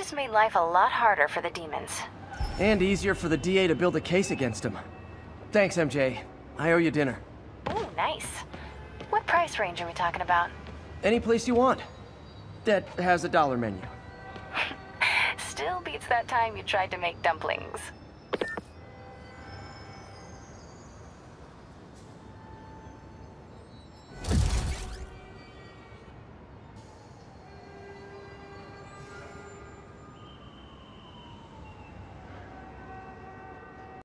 just made life a lot harder for the demons. And easier for the DA to build a case against him. Thanks, MJ. I owe you dinner. Ooh, nice. What price range are we talking about? Any place you want. That has a dollar menu. Still beats that time you tried to make dumplings.